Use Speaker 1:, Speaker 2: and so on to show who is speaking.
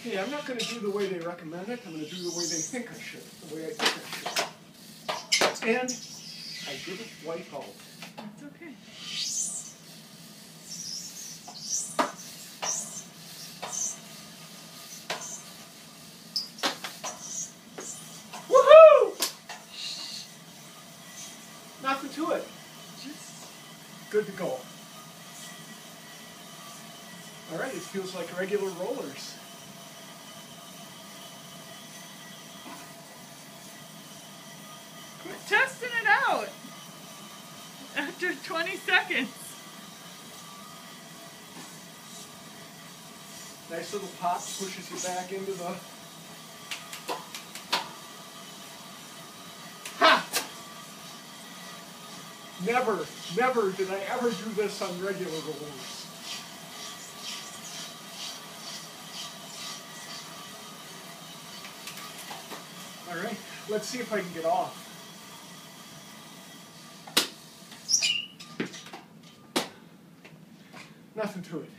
Speaker 1: Okay, I'm not gonna do the way they recommend it, I'm gonna do the way they think I should, the way I think I should. And I didn't wipe out.
Speaker 2: That's okay.
Speaker 1: Woohoo! Nothing to it.
Speaker 2: Just
Speaker 1: Good to go. All right, it feels like regular rollers.
Speaker 2: Seconds.
Speaker 1: Nice little pop pushes you back into the. Ha! Never, never did I ever do this on regular rollers. All right, let's see if I can get off. Nothing to it.